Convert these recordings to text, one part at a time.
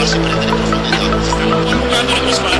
você pretende a Não, não, não, não, não, não, não,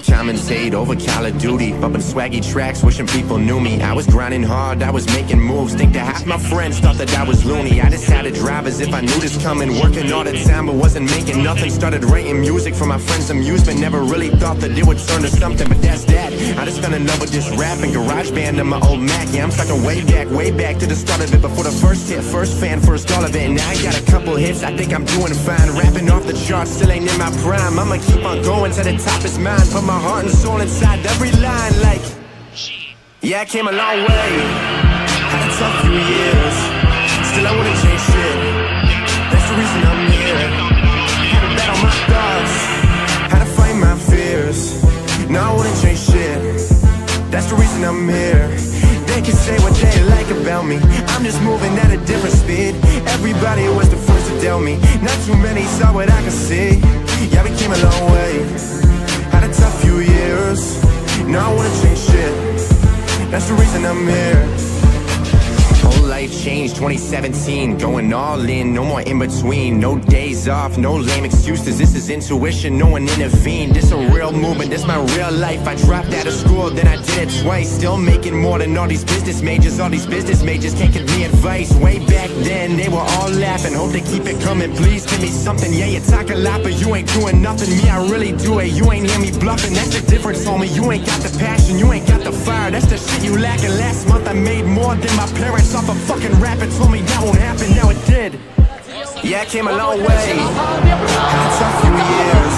to commentate over Call of Duty, bumping swaggy tracks, wishing people knew me. I was grinding hard, I was making moves. Think that half my friends thought that I was loony. I just had to drive as if I knew this coming. Working all the time, but wasn't making nothing. Started writing music for my friends' amusement. Never really thought that it would turn to something, but that's that. I just fell in love with this rap and GarageBand and my old Mac. Yeah, I'm talking way back, way back to the start of it. Before the first hit, first fan, first all of it. Now I got a couple hits, I think I'm doing fine. Rapping off the charts, still ain't in my prime. I'ma keep on going to the top, is mine. Put my heart and soul inside every line, like. Yeah, I came a long way. Had a tough few years. Still, I wouldn't change shit. That's the reason I'm here. Had to battle my thoughts. Had to fight my fears. No, I wouldn't change shit. That's the reason I'm here. They can say what they like about me. I'm just moving at a different speed. Everybody was the first to tell me. Not too many saw what I could see. Yeah, we came a long way. Years. No, I wanna change shit. That's the reason I'm here. Changed 2017. Going all in, no more in between. No days off, no lame excuses. This is intuition, no one intervened. This a real movement, this my real life. I dropped out of school, then I did it twice. Still making more than all these business majors. All these business majors can't give me advice. Way back then, they were all laughing. Hope they keep it coming. Please give me something. Yeah, you talk a lot, but you ain't doing nothing. Me, I really do it. You ain't hear me bluffing. That's the difference, homie. You ain't got the passion, you ain't got the fire. That's the shit you lacking. Last month I made more than my parents off of fucking rapping. Told me that won't happen, now it did. Yeah, I came a long way. Had a tough few years.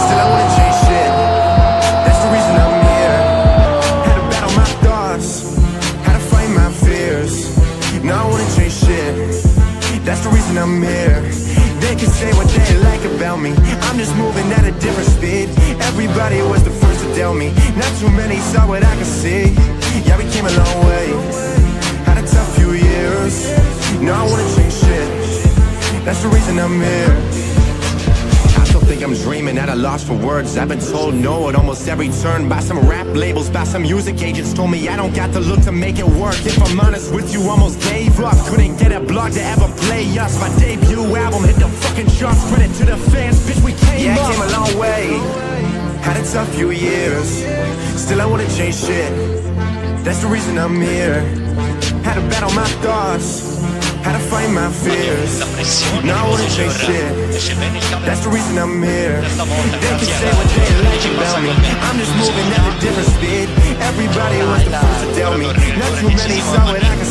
Still, I wouldn't change shit. That's the reason I'm here. Had to battle my thoughts. Had to fight my fears. No, I wouldn't change shit. That's the reason I'm here. They can say what they like about me. I'm just moving at a different speed. Everybody was the first to tell me. Not too many saw what I could see. Yeah, we came a long way. Had a tough few years. No, I wouldn't change shit. That's the reason I'm here. I still think I'm dreaming at a loss for words. I've been told no at almost every turn by some rap labels, by some music agents. Told me I don't got the look to make it work. If I'm honest with you, almost gave up. Couldn't get a blog to ever play us. My debut album hit the fucking charts. Credit to the fans, bitch, we came yeah, up. came a long way. Had a tough few years. Still, I wanna change shit. That's the reason I'm here. Had to battle my thoughts. Had to fight my fears. Now I wouldn't change shit. That's the reason I'm here. They can say what they like about me. I'm just moving at a different speed. Everybody was to tell me. Not too many what I could